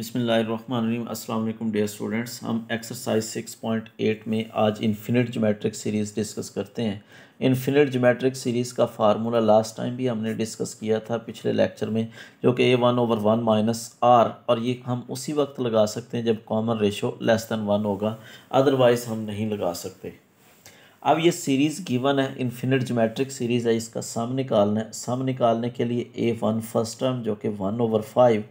बिसमीम अल्लाम dear students. हम exercise 6.8 में आज इन्फिनिट जोमेट्रिक सीरीज़ डिस्कस करते हैं। इन्फिनिट जोमेट्रिक सीरीज़ का फार्मूला लास्ट टाइम भी हमने डिस्कस किया था पिछले लेक्चर में, जो कि a one over one minus r, और ये हम उसी वक्त लगा सकते हैं जब common ratio less than one होगा। अदरवाइज़ हम नहीं लगा सकते। अब ये सीरीज़ गिवन है, इन्फिनिट जोमेट्रिक सीरीज़ है, इसका सम निकालना है। सम निकालने के लिए ए वन फ़र्स्ट टर्म, जो कि one over five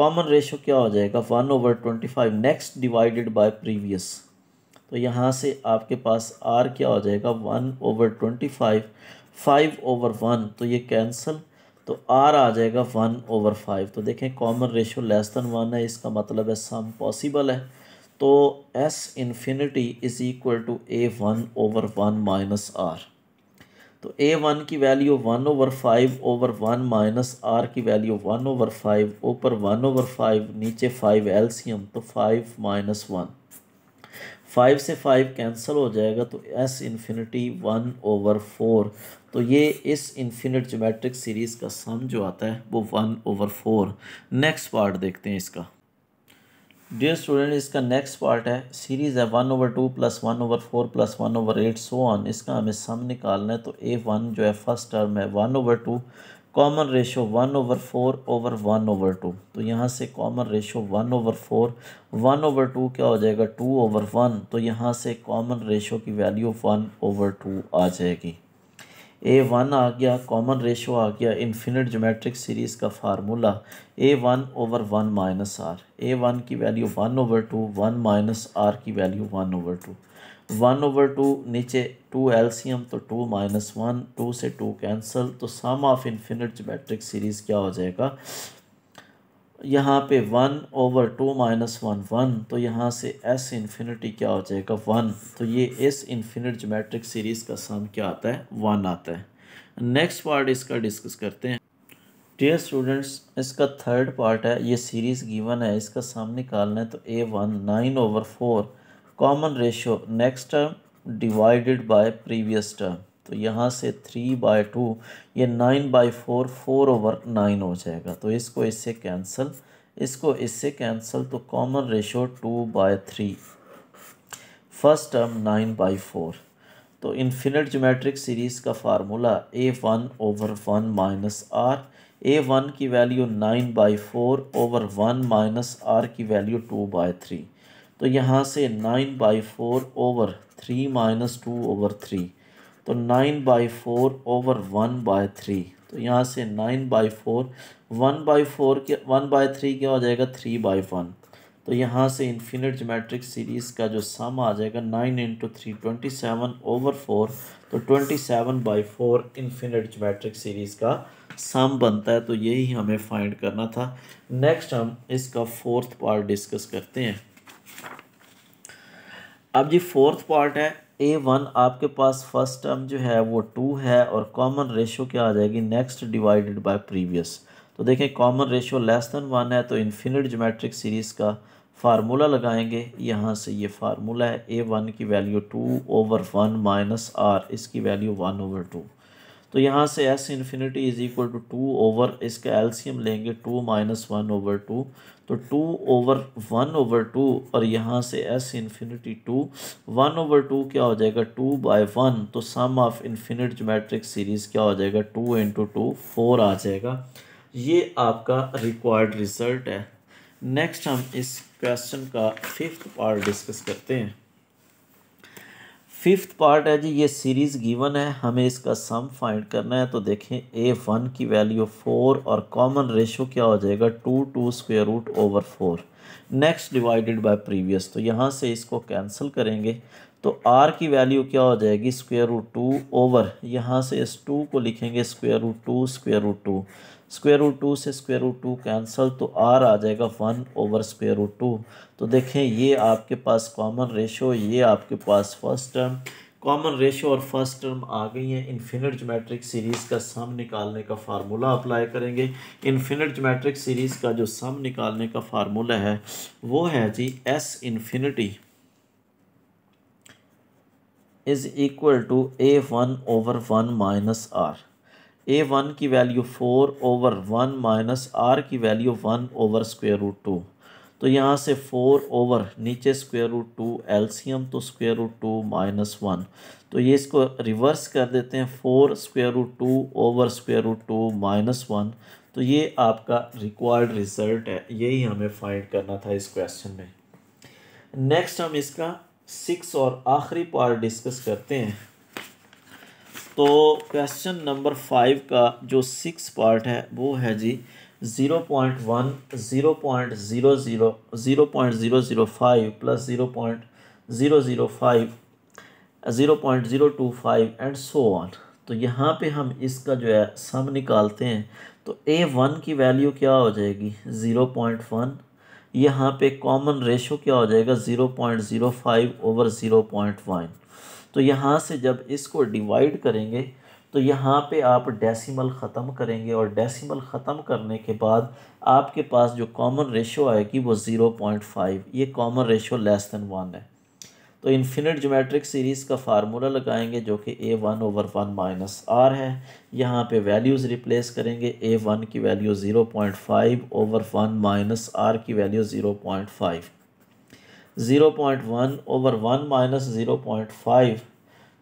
common ratio क्या हो जाएगा? One over twenty five next divided by previous तो यहाँ से आपके पास आर क्या हो जाएगा? One over twenty five five over one तो ये कैंसिल तो आर आ जाएगा वन ओवर फाइव तो देखें common ratio less than one है, इसका मतलब है सम पॉसिबल है। तो S infinity is equal to a one over one minus r तो ए वन की value one over five over one minus r की वैल्यू वन ओवर फाइव ऊपर वन ओवर फाइव नीचे फाइव एल्सियम तो five minus one five से five cancel हो जाएगा तो S infinity one over four तो ये इस इन्फिनिट जोमेट्रिक सीरीज़ का सम जो आता है, वो one over four next part देखते हैं इसका. डियर स्टूडेंट इसका नेक्स्ट पार्ट है। सीरीज़ है one over two plus one over four plus one over eight so on इसका हमें सम निकालना है तो ए वन जो है फ़र्स्ट टर्म है one over two common ratio one over four over one over two तो यहाँ से common ratio one over four one over two क्या हो जाएगा? टू ओवर वन तो यहाँ से कॉमन रेशो की वैल्यू वन ओवर टू आ जाएगी। ए वन आ गया कॉमन रेशो आ गया इन्फिनिट जोमेट्रिक सीरीज़ का formula a one over one minus r a one की value one over two one minus r की value one over two one over two नीचे टू एल्सीम तो two minus one two से two cancel तो sum of infinite geometric series क्या हो जाएगा? यहाँ पे one over two minus one one तो यहाँ से एस इन्फिनिटी क्या हो जाएगा? वन तो ये एस इन्फिनिट जोमेट्रिक सीरीज़ का सम क्या आता है? वन आता है. नेक्स्ट पार्ट इसका डिस्कस करते हैं. डियर स्टूडेंट्स इसका थर्ड पार्ट है. ये सीरीज़ गिवन है. इसका सम निकालना है तो a one nine over four common ratio next term divided by previous term तो यहाँ से थ्री बाई टू ये nine by four four over nine हो जाएगा। तो इसको इससे कैंसिल इसको इससे कैंसिल तो common ratio two by three first term nine by four तो इन्फिनिट जोमेट्रिक सीरीज़ का formula a one over one minus r a one की value nine by four over one minus r की value two by three तो यहाँ से nine by four over three minus two over three तो nine by four over one by three तो यहाँ से nine by four one by four के one by three क्या हो जाएगा? थ्री बाई वन तो यहाँ से इन्फिनिट जोमेट्रिक सीरीज़ का जो सम आ जाएगा nine into three twenty seven over four तो twenty seven by four infinite geometric series का सम बनता है तो यही हमें फाइंड करना था। नेक्स्ट हम इसका फोर्थ पार्ट डिस्कस करते हैं। अब जी फोर्थ पार्ट है ए वन आपके पास फ़र्स्ट टर्म जो है, वो टू है और कॉमन रेशो क्या आ जाएगी? नेक्स्ट डिवाइडेड बाय प्रीवियस तो देखें common ratio less than one है तो इन्फिनिट जोमेट्रिक सीरीज़ का फार्मूला लगाएँगे। यहाँ से ये फार्मूला है ए वन की value two over one minus R इसकी वैल्यू वन ओवर टू तो यहाँ से S infinity is equal to two over इसका एल्सियम लेंगे two minus one over two तो two over one over two और यहाँ से S infinity two one over two क्या हो जाएगा? टू बाय वन तो sum of infinite geometric series क्या हो जाएगा? टू इंटू टू फोर आ जाएगा. ये आपका रिक्वायर्ड रिज़ल्ट है. नेक्स्ट हम इस क्वेश्चन का फिफ्थ पार्ट डिस्कस करते हैं. फिफ्थ पार्ट है जी, ये सीरीज़ गिवन है, हमें इसका सम फाइंड करना है तो देखें ए वन की वैल्यू फोर और कॉमन रेशो क्या हो जाएगा? Two two square root over four next divided by previous तो यहाँ से इसको कैंसिल करेंगे तो आर की वैल्यू क्या हो जाएगी? स्क्वेयर रूट टू ओवर यहाँ से इस टू को लिखेंगे square root two square root two square root two से स्क्वेयर रूट टू कैंसल तो आर आ जाएगा one over square root two. तो देखें, ये आपके पास कॉमन रेशो, ये आपके पास फ़र्स्ट टर्म। कॉमन रेशो और फ़र्स्ट टर्म आ गई हैं। इन्फिनिट जोमेट्रिक सीरीज़ का सम निकालने का फार्मूला अप्लाई करेंगे। इन्फिनिट जोमेट्रिक सीरीज़ का जो सम निकालने का फार्मूला है, वो है जी S infinity is equal to A one over one minus R. A one की value four over one minus R की value one over square root two तो यहाँ से फोर ओवर नीचे स्क्वेयर रूट टू एल्सीयम तो square root two minus one तो ये इसको रिवर्स कर देते हैं four square root two over square root two minus one तो ये आपका रिक्वायर्ड रिज़ल्ट है, यही हमें फाइंड करना था इस क्वेश्चन में। नेक्स्ट हम इसका सिक्स और आखिरी पार्ट डिस्कस करते हैं। तो क्वेश्चन नंबर फाइव का जो सिक्स पार्ट है, वो है जी zero point one zero point zero zero zero point zero zero five plus zero point zero zero five zero point zero two five and so on तो यहाँ पे हम इसका जो है सम निकालते हैं। तो ए वन की वैल्यू क्या हो जाएगी? ज़ीरो पॉइंट वन यहाँ पे कॉमन रेशो क्या हो जाएगा? Zero point zero five over zero point one तो यहाँ से जब इसको डिवाइड करेंगे तो यहाँ पे आप डेसिमल ख़त्म करेंगे और डेसिमल ख़त्म करने के बाद आपके पास जो कॉमन रेशो आएगी वो ज़ीरो पॉइंट फाइव ये common ratio less than one है। तो इन्फिनिट जोमेट्रिक सीरीज़ का फार्मूला लगाएँगे जो कि A one over one minus R है। यहाँ पे वैल्यूज़ रिप्लेस करेंगे ए वन की value zero point five over one minus R की value zero point five zero point one over one minus zero point five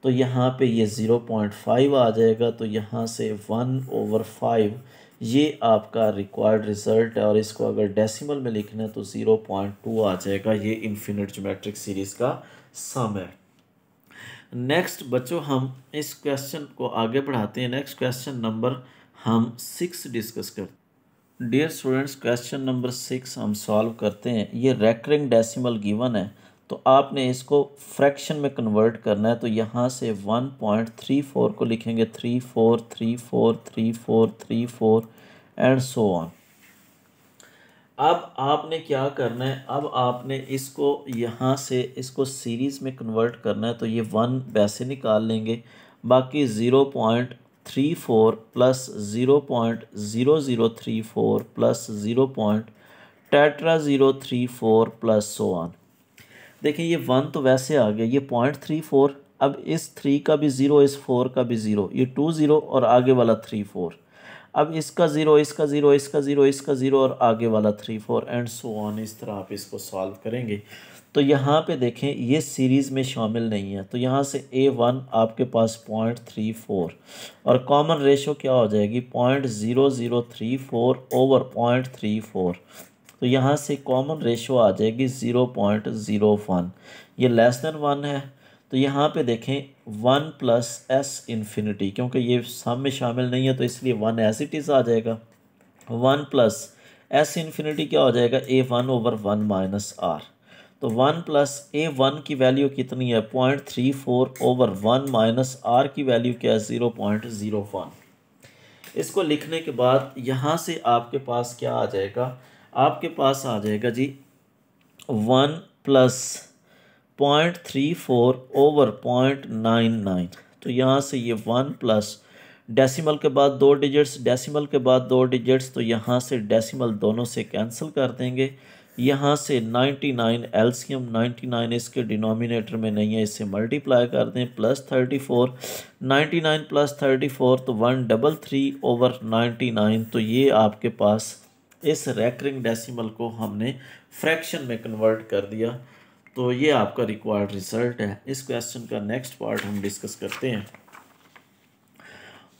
तो यहाँ पे ये ज़ीरो पॉइंट फाइव आ जाएगा तो यहाँ से वन ओवर फाइव ये आपका रिक्वायर्ड रिज़ल्ट है। और इसको अगर डेसिमल में लिखना है तो ज़ीरो पॉइंट टू आ जाएगा ये इन्फिनिट जोमेट्रिक सीरीज़ का सम है। नेक्स्ट बच्चों, हम इस क्वेश्चन को आगे बढ़ाते हैं। नेक्स्ट क्वेश्चन नंबर हम सिक्स डिस्कस करते dear students question number six हम सॉल्व करते हैं। ये रेकरिंग डेसिमल गिवन है। तो आपने इसको फ्रैक्शन में कन्वर्ट करना है। तो यहाँ से वन पॉइंट थ्री फोर को लिखेंगे। Three four three four three four three four and so on अब आपने क्या करना है? अब आपने इसको यहाँ से इसको सीरीज़ में कन्वर्ट करना है। तो ये वन वैसे निकाल लेंगे। बाकी zero point three four plus zero point zero zero three four plus zero point tetra zero three four plus so on देखिए, ये वन तो वैसे आ गया, ये पॉइंट थ्री फोर अब इस थ्री का भी ज़ीरो इस फोर का भी ज़ीरो ये टू ज़ीरो और आगे वाला थ्री फोर अब इसका ज़ीरो इसका ज़ीरो इसका ज़ीरो इसका ज़ीरो और आगे वाला three four and so on इस तरह आप इसको सॉल्व करेंगे। तो यहाँ पे देखें, ये सीरीज़ में शामिल नहीं है। तो यहाँ से ए वन आपके पास पॉइंट थ्री फोर और कॉमन रेशो क्या हो जाएगी? Point zero zero three four over point three four तो यहाँ से कॉमन रेशो आ जाएगी ज़ीरो पॉइंट ज़ीरो वन ये लेस देन वन है। तो यहाँ पे देखें वन प्लस एस इन्फिनिटी क्योंकि ये सम में शामिल नहीं है तो इसलिए वन एस इट इज़ आ जाएगा। वन प्लस एस इन्फिनिटी क्या हो जाएगा? A one over one minus R तो वन प्लस ए वन की वैल्यू कितनी है? Point three four over one minus R की वैल्यू क्या है? Zero point zero one. इसको लिखने के बाद यहाँ से आपके पास क्या आ जाएगा? आपके पास आ जाएगा जी one plus point three four over point nine nine. तो यहाँ से ये वन प्लस डेसिमल के बाद दो डिजिट्स, डेसिमल के बाद दो डिजिट्स तो यहाँ से डेसिमल दोनों से कैंसिल कर देंगे। यहाँ से 99 एल्सियम 99 इसके डिनोमिनेटर में नहीं है, इसे मल्टीप्लाई कर दें प्लस 34 99 प्लस 34 तो वन डबल थ्री ओवर 99 तो ये आपके पास इस रैकरिंग डेसिमल को हमने फ्रैक्शन में कन्वर्ट कर दिया तो ये आपका रिक्वायर्ड रिज़ल्ट है। इस क्वेश्चन का नेक्स्ट पार्ट हम डिस्कस करते हैं।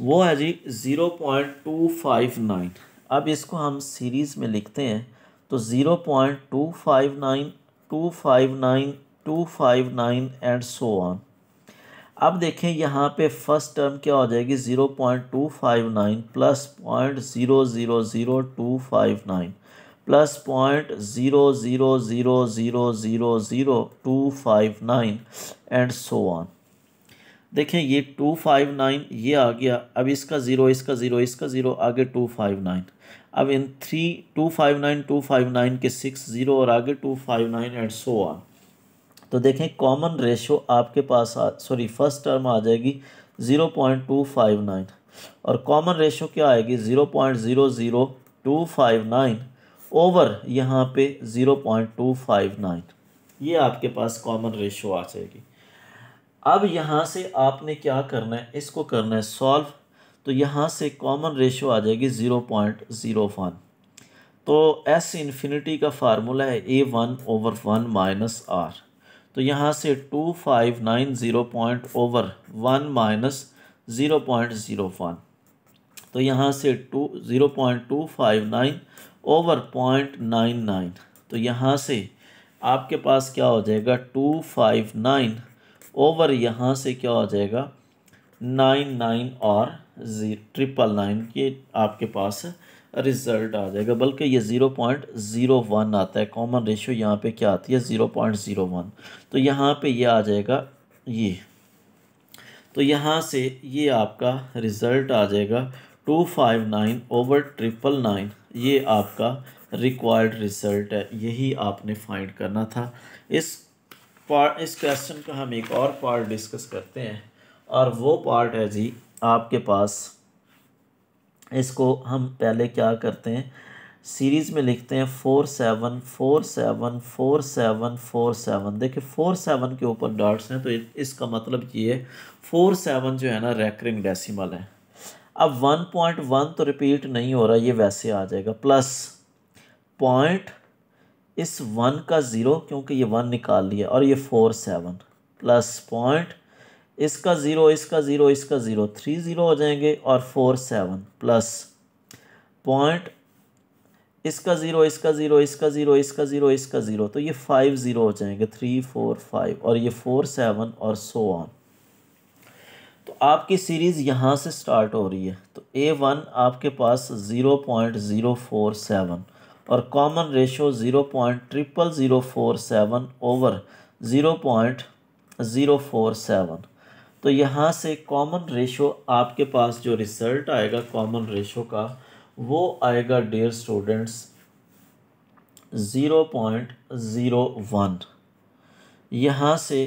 वो है जी zero point two five nine अब इसको हम सीरीज़ में लिखते हैं। तो zero point two five nine two five nine two five nine and so on अब देखें यहाँ पे फ़र्स्ट टर्म क्या हो जाएगी? Zero point two five nine plus point zero zero zero two five nine plus point zero zero zero zero zero zero two five nine and so on देखें ये to five nine ये आ गया। अब इसका zero इसका zero इसका zero आगे two five nine अब इन three two five nine two five nine के सिक्स ज़ीरो और आगे two five nine and so on तो देखें कॉमन रेशो आपके पास सॉरी फ़र्स्ट टर्म आ जाएगी zero point two five nine और कॉमन रेशो क्या आएगी? Zero point zero zero two five nine over यहाँ पे zero point two five nine ये आपके पास कॉमन रेशो आ जाएगी. अब यहाँ से आपने क्या करना है? इसको करना है सॉल्व तो यहाँ से कॉमन रेशो आ जाएगी ज़ीरो पॉइंट ज़ीरो वन तो एस इन्फिनिटी का फार्मूला है A one over one minus R तो यहाँ से two five nine zero point over one minus zero point zero one तो यहाँ से two zero point two five nine over point nine nine तो यहाँ से आपके पास क्या हो जाएगा? टू फाइव नाइन ओवर यहाँ से क्या हो जाएगा? नाइन नाइन और जी ट्रिपल नाइन के आपके पास रिज़ल्ट आ जाएगा। बल्कि ये ज़ीरो पॉइंट ज़ीरो वन आता है। कॉमन रेशियो यहाँ पे क्या आती है? ज़ीरो पॉइंट ज़ीरो वन तो यहाँ पे ये आ जाएगा ये। तो यहाँ से ये आपका रिज़ल्ट आ जाएगा two five nine over triple nine ये आपका रिक्वायर्ड रिज़ल्ट है। यही आपने फाइंड करना था। इस पार्ट इस क्वेश्चन का हम एक और पार्ट डिस्कस करते हैं। और वो पार्ट है जी आपके पास। इसको हम पहले क्या करते हैं? सीरीज़ में लिखते हैं four seven four seven four seven four seven. देखिए, फोर सेवन के ऊपर डॉट्स हैं तो इसका मतलब ये है, फोर सेवन जो है ना रैकरिंग डेसिमल है। अब वन पॉइंट वन तो रिपीट नहीं हो रहा, ये वैसे आ जाएगा। प्लस पॉइंट इस वन का ज़ीरो क्योंकि ये वन निकाल लिया, और ये फोर सेवन। प्लस पॉइंट इसका ज़ीरो इसका ज़ीरो इसका ज़ीरो, थ्री ज़ीरो हो जाएँगे और फोर सेवन प्लस पॉइंट, इसका ज़ीरो इसका ज़ीरो इसका ज़ीरो इसका ज़ीरो इसका ज़ीरो तो ये फाइव ज़ीरो हो जाएँगे, थ्री, फोर, फाइव, और ये फोर सेवन और सो ऑन। तो आपकी सीरीज़ यहाँ से स्टार्ट हो रही है तो ए वन आपके पास zero point zero four seven और common ratio zero point triple zero four seven over zero point zero four seven. तो यहाँ से कॉमन रेशो आपके पास जो रिज़ल्ट आएगा कॉमन रेशो का, वो आएगा dear students zero point zero one यहाँ से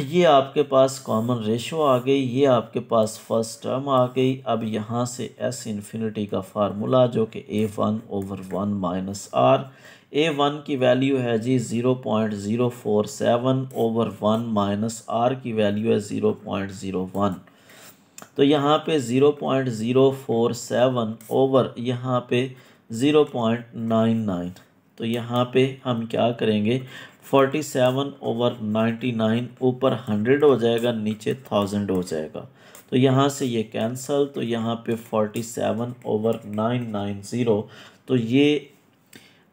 ये आपके पास कॉमन रेशो आ गई, ये आपके पास फ़र्स्ट टर्म आ गई। अब यहाँ से एस इन्फिनिटी का फार्मूला जो कि A one over one minus R A one की वैल्यू है जी zero point zero four seven over one minus R की वैल्यू है ज़ीरो पॉइंट ज़ीरो वन तो यहाँ पे zero point zero four seven over यहाँ पे ज़ीरो पॉइंट नाइन नाइन तो यहाँ पे हम क्या करेंगे? Forty seven over ninety nine ऊपर हंड्रेड हो जाएगा, नीचे थाउज़ेंड हो जाएगा। तो यहाँ से ये कैंसल तो यहाँ पे forty seven over nine nine zero तो ये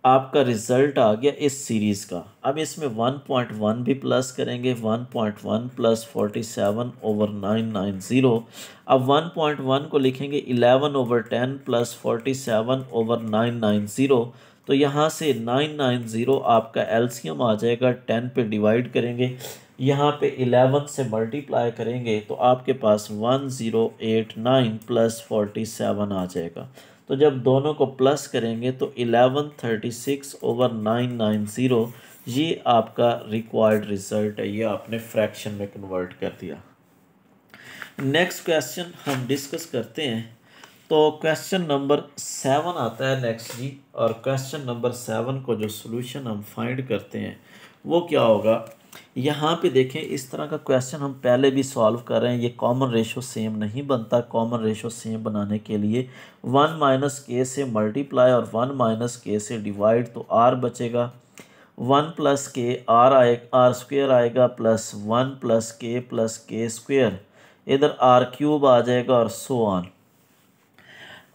आपका रिज़ल्ट आ गया इस सीरीज़ का। अब इसमें वन पॉइंट वन भी प्लस करेंगे one point one plus forty seven over nine nine zero अब वन पॉइंट वन को लिखेंगे eleven over ten plus forty seven over nine nine zero तो यहाँ से नाइन नाइन ज़ीरो आपका एलसीएम आ जाएगा टेन पे डिवाइड करेंगे। यहाँ पे इलेवन से मल्टीप्लाई करेंगे तो आपके पास one zero eight nine plus forty seven आ जाएगा। तो जब दोनों को प्लस करेंगे तो eleven thirty six over nine nine zero ये आपका रिक्वायर्ड रिज़ल्ट है। ये आपने फ्रैक्शन में कन्वर्ट कर दिया। नेक्स्ट क्वेश्चन हम डिस्कस करते हैं। तो क्वेश्चन नंबर सेवन आता है नेक्स्ट जी, और क्वेश्चन नंबर सेवन को जो सोल्यूशन हम फाइंड करते हैं, वो क्या होगा? यहाँ पे देखें, इस तरह का क्वेश्चन हम पहले भी सॉल्व कर रहे हैं। ये कॉमन रेशो सेम नहीं बनता। कॉमन रेशो सेम बनाने के लिए वन माइनस के से मल्टीप्लाई और वन माइनस के से डिवाइड तो आर बचेगा। वन प्लस के आर आए आर स्क्वेयर आएगा plus one plus K plus K square इधर आर क्यूब आ जाएगा और सो ऑन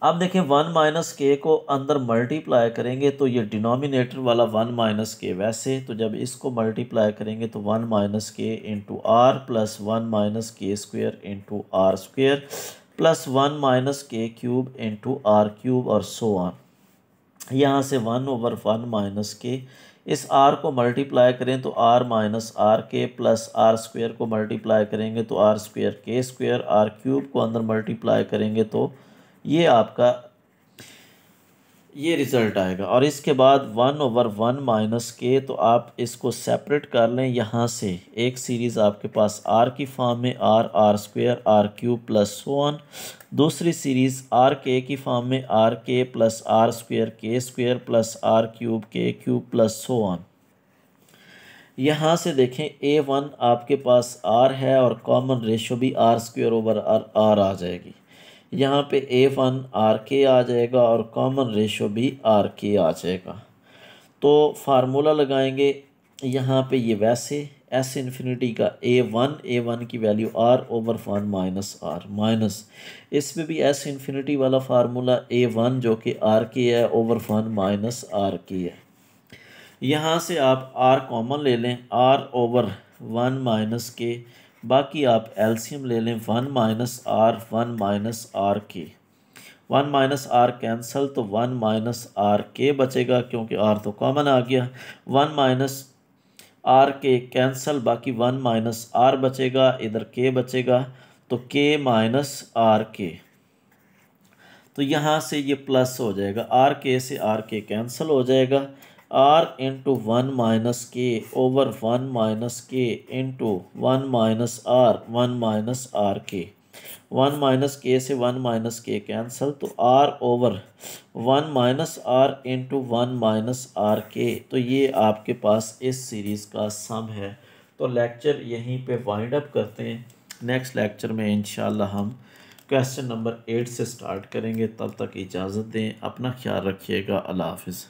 अब देखें वन माइनस के को अंदर मल्टीप्लाई करेंगे तो ये डिनोमिनेटर वाला वन माइनस के वैसे तो जब इसको मल्टीप्लाई करेंगे तो one minus K into R plus one minus K square into R square plus one minus K cube into R cube और सो ऑन यहाँ से वन ओवर वन माइनस के, इस आर को मल्टीप्लाई करें तो R minus R K plus R square को multiply करेंगे तो R square K square R cube को अंदर मल्टीप्लाई करेंगे तो ये आपका ये रिज़ल्ट आएगा। और इसके बाद वन ओवर वन माइनस के तो आप इसको सेपरेट कर लें यहाँ से। एक सीरीज़ आपके पास आर की फॉर्म में, R R square, R cube plus one. दूसरी सीरीज़ आर के की फॉर्म में, R K plus R square, K square plus R cube, K cube plus so on. यहाँ से देखें, ए वन आपके पास आर है और कॉमन रेशो भी R square over R R आ जाएगी। यहाँ पे ए वन आर के आ जाएगा और कॉमन रेशो भी आर के आ जाएगा। तो फार्मूला लगाएँगे। यहाँ पे ये वैसे एस इन्फिनिटी का ए वन ए वन की value r over one minus r minus इसमें भी एस इन्फिनिटी वाला फार्मूला ए वन जो कि आर के है ओवर वन माइनस आर के है। यहाँ से आप आर कॉमन ले लें। आर ओवर वन माइनस के बाकी आप एल्शियम ले लें one minus r, one minus r के। वन माइनस आर कैंसल तो वन माइनस आर के बचेगा, क्योंकि आर तो कॉमन आ गया। वन माइनस आर के कैंसल, बाकी वन माइनस आर बचेगा, इधर के बचेगा तो के माइनस आर के। तो यहाँ से ये प्लस हो जाएगा, आर के से आर के कैंसल हो जाएगा r into one minus k over one minus k into one minus r one minus r के वन माइनस के से वन माइनस के कैंसल तो r over one minus r into one minus r के तो ये आपके पास इस सीरीज़ का सम है। तो लेक्चर यहीं पे वाइंड अप करते हैं। नेक्स्ट लेक्चर में इंशाल्लाह हम क्वेश्चन नंबर एट से स्टार्ट करेंगे। तब तक इजाज़त दें। अपना ख्याल रखिएगा। अल्लाह हाफिज़।